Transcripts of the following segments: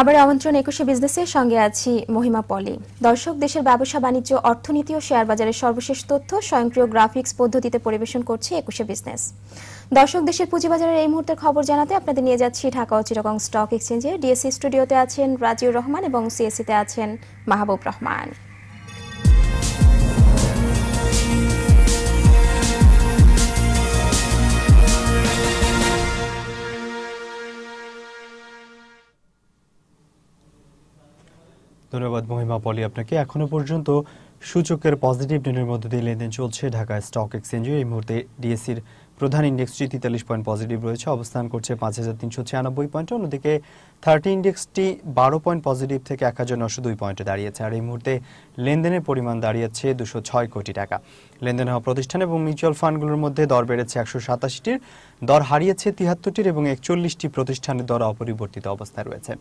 আবার আমন্ত্রণ একুশে বিজনেসের সঙ্গে আছি মহিমা পলি। দর্শক, দেশের ব্যবসা, বাণিজ্য, অর্থনীতি ও শেয়ার বাজারের সর্বশেষ তথ্য স্বয়ংক্রিয় গ্রাফিক্স পদ্ধতিতে পরিবেশন করছে একুশে বিজনেস দর্শক, দেশের পুঁজিবাজারের এই মুহূর্তের খবর জানাতে আপনাদের নিয়ে যাচ্ছি ঢাকা ও চিরগং স্টক এক্সচেঞ্জে ডিএসসি স্টুডিওতে আছেন রাজিউর রহমান এবং সিএসসিতে আছেন মাহবুব রহমান। ধন্যবাদ মহিমা পলি আপনাকে। এখনও পর্যন্ত সূচকের পজিটিভ নিনের মধ্য দিয়ে লেনদেন চলছে ঢাকা স্টক এক্সচেঞ্জে এই মুহূর্তে ডিএসসির প্রধান ইন্ডেক্সটি তেতাল্লিশ পয়েন্ট পজিটিভ রয়েছে, অবস্থান করছে পাঁচ হাজার তিনশো ছিয়ানব্বই পয়েন্ট অন্যদিকে থার্টি ইন্ডেক্সটি বারো পয়েন্ট পজিটিভ থেকে এক হাজার নশো দুই পয়েন্টে দাঁড়িয়েছে, আর এই মুহূর্তে লেনদেনের পরিমাণ দাঁড়িয়েছে দুশো ছয় কোটি টাকা। লেনদেন হওয়া প্রতিষ্ঠান এবং মিউচুয়াল ফান্ডগুলোর মধ্যে দর বেড়েছে একশো সাতাশিটির। দর হারিয়েছে তিয়াত্তরটির এবং একচল্লিশটি প্রতিষ্ঠানের দর অপরিবর্তিত অবস্থায় রয়েছে।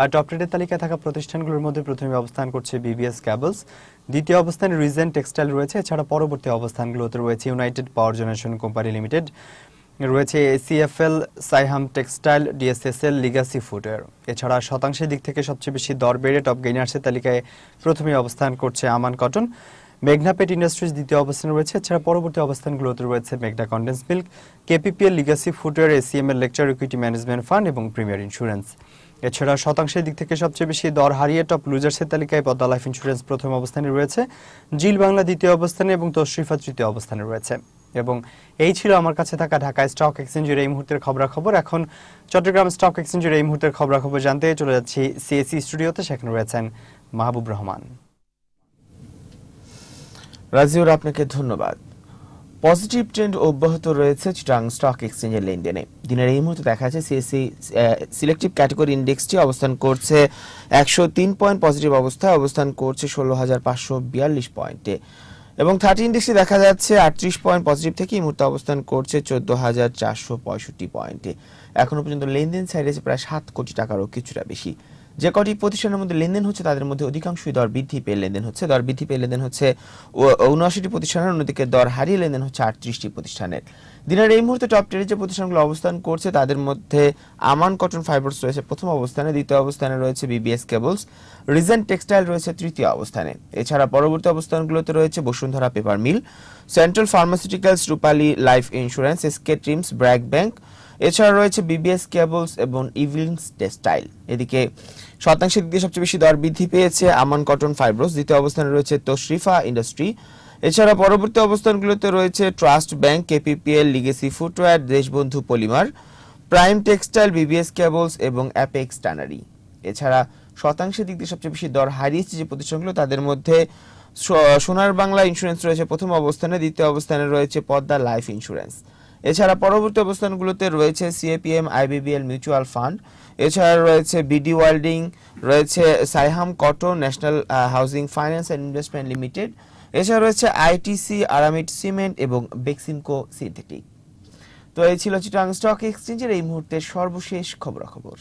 আর টপ তালিকায় থাকা প্রতিষ্ঠানগুলোর মধ্যে প্রথমে অবস্থান করছে বিবিএস ক্যাবলস দ্বিতীয় অবস্থানে রিজেন্ট টেক্সটাইল রয়েছে, এছাড়া পরবর্তী অবস্থানগুলোতে রয়েছে United Power Generation Company Limited রয়েছে ACFL Saiham Textile DSSL Legacy Footwear এছাড়া শতাংশের দিক থেকে সবচেয়ে বেশি দর বেড়ে টপ গেইনার্সের তালিকায় প্রথমে অবস্থান করছে আমান কটন মেঘনাপেট ইন্ডাস্ট্রিজ দ্বিতীয় অবস্থানে রয়েছে। এছাড়া পরবর্তী অবস্থানগুলোতে রয়েছে মেঘনা condense milk, KPPL legacy footwear ACM এর লেকচার, ইকুইটি ম্যানেজমেন্ট ফান্ড এবং প্রিমিয়ার ইন্স্যুরেন্স। এছাড়া শতাংশের দিক থেকে সবচেয়ে বেশি দর হারিয়ে টপ লুজার্সের তালিকায় পদ্মা লাইফ ইন্স্যুরেন্স প্রথম অবস্থানে রয়েছে। জিল বাংলা দ্বিতীয় অবস্থানে এবং তশরিফা তৃতীয় অবস্থানে রয়েছে। এবং এই ছিল আমার কাছে থাকা ঢাকা স্টক এক্সচেঞ্জের এই মুহূর্তের খবরাখবর। এখন চট্টগ্রাম স্টক এক্সচেঞ্জের এই মুহূর্তের খবরাখবর জানতে চলে যাচ্ছি সিএসি স্টুডিওতে। সেখানে রয়েছেন মাহবুব রহমান। রাজিউর, আপনাকে ধন্যবাদ। পজিটিভ ট্রেন্ড অব্যাহত রয়েছে চিটাং স্টক এক্সচেঞ্জের লেনদেনে। দিনের এই মুহূর্তে দেখা যাচ্ছে সিএসসি সিলেক্টিভ ক্যাটাগরি ইন্ডেক্সটি অবস্থান করছে একশো তিন পয়েন্ট পজিটিভ অবস্থায়, অবস্থান করছে ষোলো হাজার পাঁচশো বিয়াল্লিশ পয়েন্টে। এবং থার্টি ইন্ডেক্সে দেখা যাচ্ছে আটত্রিশ পয়েন্ট পজিটিভ থেকে এই মুহূর্তে অবস্থান করছে চোদ্দ হাজার চারশো পঁয়ষট্টি পয়েন্টে। এখনও পর্যন্ত লেনদেন সাইডেছে প্রায় সাত কোটি টাকারও কিছুটা বেশি। যে কটি প্রতিষ্ঠানের মধ্যে লেনদেন হচ্ছে, তাদের মধ্যে অধিকাংশই দর বৃদ্ধি পেয়ে লেনদেন হচ্ছে। দর বৃদ্ধি পেয়ে লেনদেন হচ্ছে উনআশিটি প্রতিষ্ঠানের, অন্যদিকে দর হারিয়ে লেনদেন হচ্ছে আটত্রিশটি প্রতিষ্ঠানের। দিনের এই মুহূর্তে টপ টেনে যে প্রতিষ্ঠানগুলো অবস্থান করছে, তাদের মধ্যে আমান কটন ফাইবার্স রয়েছে প্রথম অবস্থানে, দ্বিতীয় অবস্থানে রয়েছে বিবিএস কেবলস রিজেন্ট টেক্সটাইল রয়েছে তৃতীয় অবস্থানে। এছাড়া পরবর্তী অবস্থানগুলোতে রয়েছে Bashundhara paper mill central pharmaceuticals Rupali life insurance SK trims BRAC bank এছাড়া রয়েছে বিবিএস কেবলস এবং ইভিলিংস টেক্সটাইল এদিকে শতাংশের দিকে সবচেয়ে বেশি দর বৃদ্ধি পেয়েছে আমান কটন ফাইব্রোস দ্বিতীয় অবস্থানে রয়েছে তশরিফা ইন্ডাস্ট্রি এছাড়া পরবর্তী অবস্থানগুলোতে রয়েছে trust bank KPPL legacy footwear Deshbandhu polymer prime textile BBS cables এবং অ্যাপেক্স টানারি এছাড়া শতাংশের দিক দিয়ে সবচেয়ে বেশি দর হারিয়েছে যে প্রতিষ্ঠানগুলো, তাদের মধ্যে সোনার বাংলা ইন্স্যুরেন্স রয়েছে প্রথম অবস্থানে, দ্বিতীয় অবস্থানে রয়েছে পদ্মা লাইফ ইন্স্যুরেন্স এছাড়া পরবর্তী অবস্থানগুলোতে রয়েছে সিএপিএম আইবিবিএল মিউচুয়াল ফান্ড এছাড়া রয়েছে বিডি ওয়ার্ল্ডিং রয়েছে Saiham cotton national housing finance and investment limited এছাড়া রয়েছে আইটিসি আরামিড সিমেন্ট এবং বেক্সিমকো সিনথেটিক তো এই ছিল চিটাং স্টক এক্সচেঞ্জের এই মুহূর্তে সর্বশেষ খবরাখবর।